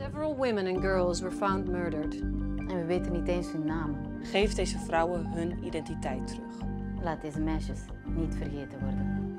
Several women and girls were found murdered. En we weten niet eens hun namen. Geef deze vrouwen hun identiteit terug. Laat deze meisjes niet vergeten worden.